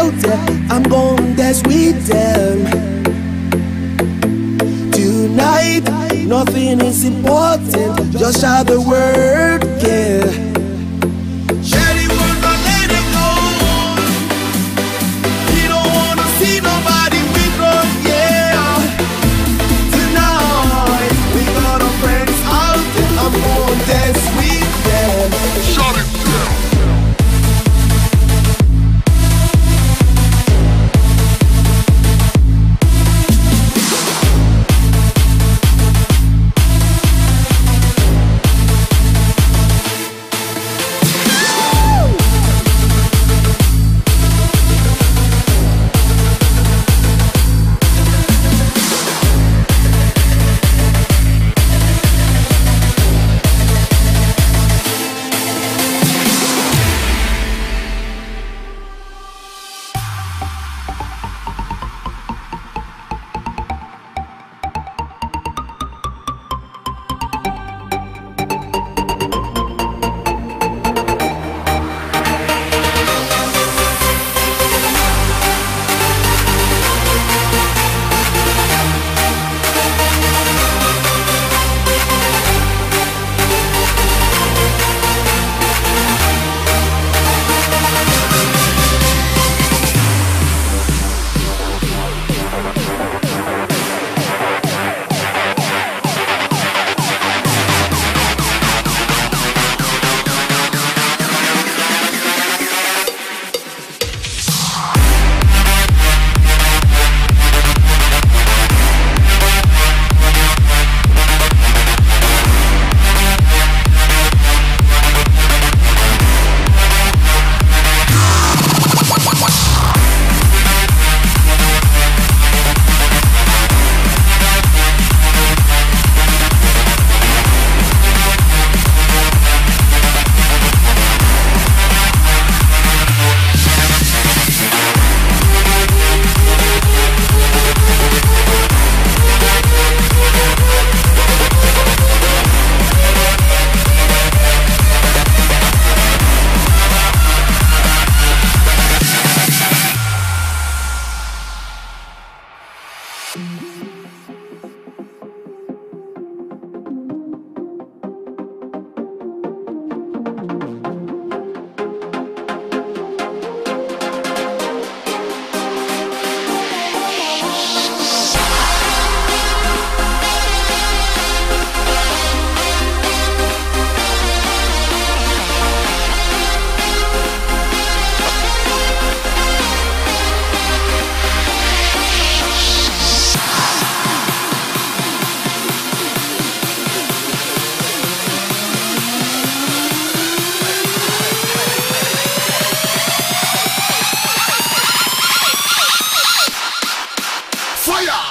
out I'm gonna dance with them. Tonight, nothing is important, just how the word. fire.